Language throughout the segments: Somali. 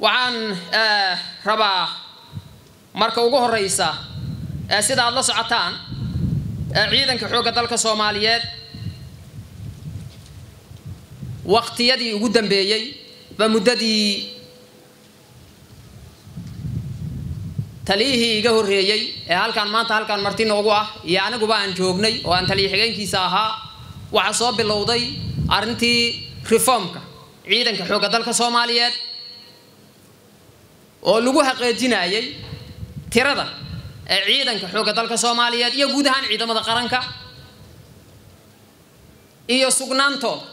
waxaan rabaa marka ugu horeysa sida aad la socotaan ciidanka xoogga dalka soomaaliyeed waqtiyadii ugu dambeeyey ba muddadii taliyihii iga horreeyey ee halkaan maanta halkaan marti noogu ah iyo aniguba aan joognay oo aan taliya xigeenkiisa ahaa waxaa soo bilowday arrintii reformka ciidanka xoogga dalka soomaaliyeed oo lagu haqeejinayay tirada ee ciidanka xoogga dalka soomaaliyeed iyo guud ahaan ciidamada qaranka iyo sugnaantooda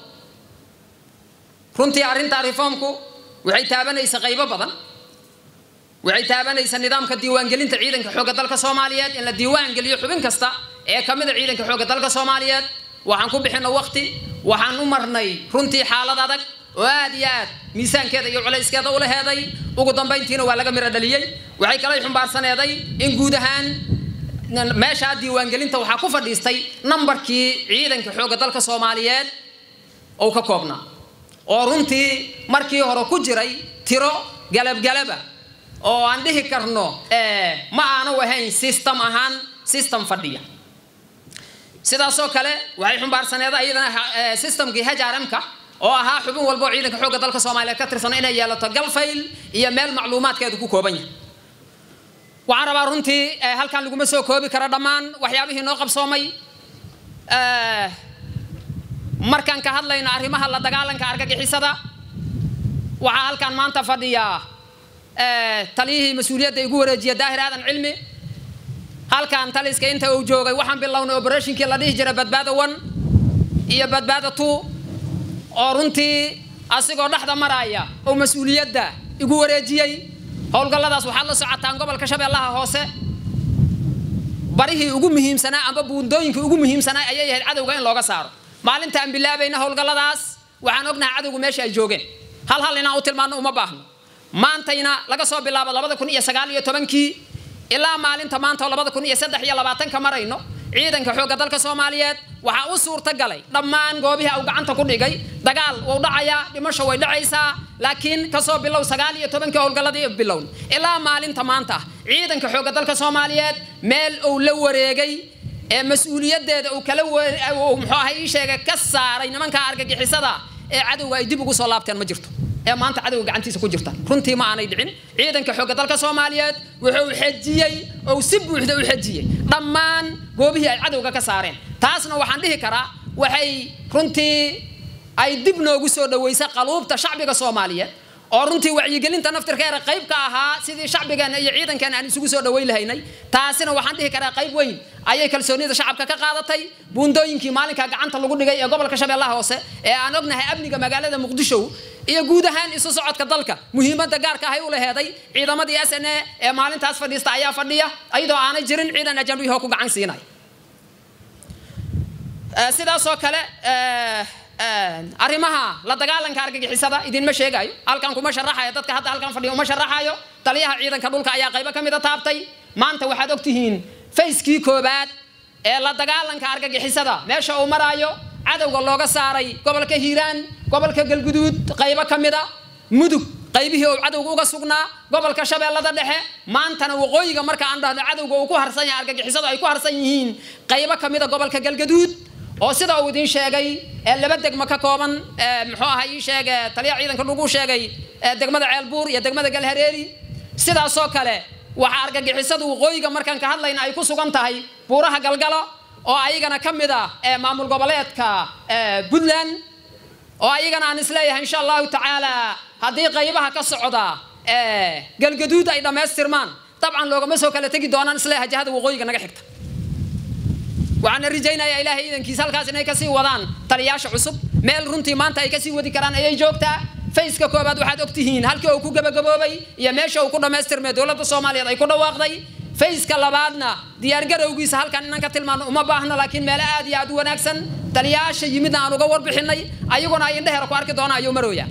runtii arrintaa reformku waxay taabanaysa qaybo badan. Waxay taabanaysaa nidaamka diiwaangelinta ciidanka xoogga dalka soomaaliyeed in la diiwaan geliyo xubin kasta ee ka mid ciidanka xoogga dalka soomaaliyeed. Waxaan ku bixina waqti waxaan u marnay runtii xaalad adag oo aad iyo aad miisaankeeda iyo culayskeeda u laheeday ugu dambayntiina waa laga miro dhaliyey waxay kalay xumbaarsaneeday. In guud ahaan meeshaa diiwaangelinta waxaa ku fadhiistay nambarkii ciidanka xoogga dalka soomaaliyeed ou ka koobnaa. Oo runtii markii hore ku jiray tiro galabgalaba oo aan dhihi karno ma aanu ahayn system ahaan system fadhiya. Sidaasoo kale waxay xumbaarsaneeda iyadana systemkii hrmka oo ahaa xubin walba oo ciidanka xoogga dalka soomaaliyeed ka tirsano inay yeelato galfayl iyo meel macluumaadkeedu ku kooban yahay. Waxaan rabaa runtii halkan laguma soo koobi karo dhammaan waxyaabihii noo qabsoomay. Markaan ka hadlayno arrimaha la dagaalanka argagixisada waxaa halkaan maanta fadhiyaa taliyihii mas'uuliyadda igu wareejiya daahir aadan cilmi. Halkaan taliska inta uu joogay waxaan bilownay oberatinkii la dhihi jira badbaada one iyo badbaada two oo runtii asigoo dhexda maraya oo mas'uuliyadda igu wareejiyey howlgalladaas waxaad la socotaan gobolka shabeellaha hoose. Barihii ugu muhiimsanaa amba buundooyinkii ugu muhiimsanaa ayay ahayd cadowga in looga saaro. Maalinta aan bilaabayna howlgalladaas waxaan ognahay cadowgu meesha ay joogeen. Hal hal inaan u tilmaanno uma baahno. Maantayna laga soo bilaabo labada kun iyo sagaal iyo tobankii ilaa maalinta maanta oo labada kun iyo saddex iyo labaatanka marayno ciidanka xoogga dalka soomaaliyeed waxaa u suurta galay dhammaan goobihii uu gacanta ku dhigay. Dagaal wuu dhacayaa dhimasho way dhacaysaa laakiin ka soo bilow sagaal iyo tobankii howlgalladii bilown. Ilaa maalinta maanta ciidanka xoogga dalka soomaaliyeed meel uu la wareegay ee mas'uuliyaddeeda uu kala muxuu ahay ii sheegay ka saaray nimanka argagixisada ee cadowga ay dib ugu soo laabteen ma jirto ee maanta cadowga gacantiisa ku jirta. Runtii ma aanay dhicin. Ciidanka xoogga dalka soomaaliyeed wuxuu xejiyey ou si buuxda u xejiyey dhammaan goobihii ay cadowga ka saareen. Taasna waxaan dhihi karaa waxay runtii ay dib noogu soo dhaweysay qaluubta shacbiga soomaaliyeed oo runtii wacyigelinta naftirkeeda qayb ka ahaa sidii shacbigeena iyo ciidankeena aan isugu soo dhaweyn lahaynay taasina waxaan dhihi karaa qayb weyn. Ayay kalsoonida shacabka ka qaadatay buundooyinkii maalinka gacanta lagu dhigay ee gobolka shabeellaha hoose ee aan ognahay amniga magaalada muqdisho iyo guud ahaan isu socodka dalka. Muhiimadda gaarka ahay u laheeday ciidamadii s n a ee maalintaas fadhiista ayaa fadhiya iyadoo aanay jirin ciidan ajanbihoo ku gacan siinay. Sidaasoo kale arrimaha la dagaalanka argagixisada idinma sheegayo halkan kuma sharaxayo dadka hadda halkan fadhiya uma sharaxayo taliyaha ciidanka dhulka ayaa qaybo ka mida taabtay. Maanta waxaad ogtihiin fayskii koobaad ee la dagaalanka argagixisada meesha uu maraayo cadowga looga saaray gobolka hiiraan gobolka galguduud qaybo ka mida. Mudug qaybihii uu cadowga uga sugnaa gobolka shabeellada dhexe. Maantana waqooyiga marka aan dhahno cadowga uu ku harsan yahay argagixisadu ay ku harsan yihiin qaybo ka mida gobolka galgaduud oo sida uu idiin sheegay laba degmo ka kooban muxuu ahaa ii sheeg taliya ciidanka lagu sheegay degmada ceelbuur iyo degmada galhareeri. Sidaasoo kale waxaa argagixisadu waqooyiga markaan ka hadlayna ay ku sugan tahay buuraha galgalo oo ayagana ka mid ah maamul goboleedka puntland oo ayagana aan is leeyahay insha allahu tacaala haddii qaybaha ka socda galgaduud ay dhammaystirmaan. Dabcan loogama soo kala tegi doonaan is leeyahay jihada waqooyiga naga xigta waxaana rajaynayaa ilaahay iidankiisa halkaas inay ka sii wadaan taliyaasha cusub. Meel runtii maanta ay ka sii wadi karaan ayay joogtaa. Fayska koobaad waxaad ogtihiin halkii uu ku gabagaboobay iyo meesha uu ku dhammaystirmay dowladda soomaaliyeed ay ku dhawaaqday fayska labaadna diyaargarowgiisa halkan inaan ka tilmaano uma baahno laakiin meelo aad iyo aad u wanaagsan. Taliyaasha yimidna aan uga warbixinay ayaguna ay indheheera ku arki doonaan ayuu marooyaa